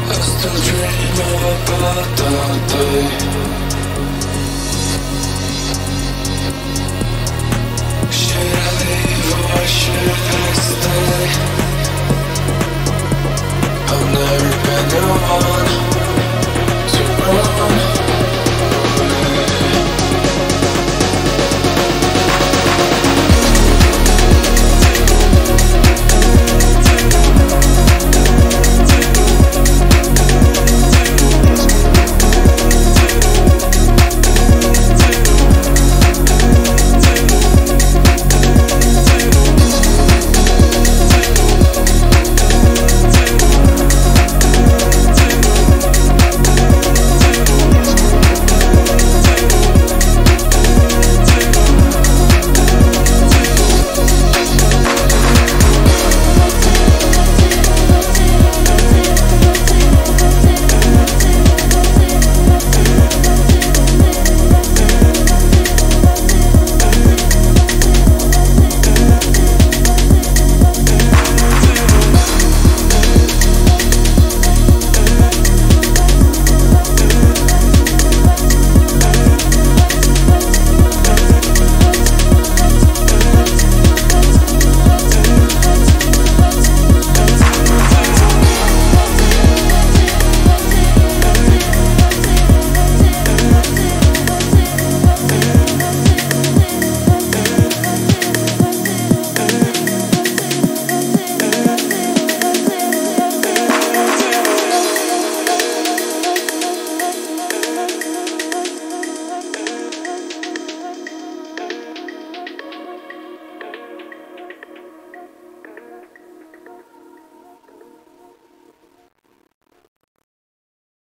I still dream about that day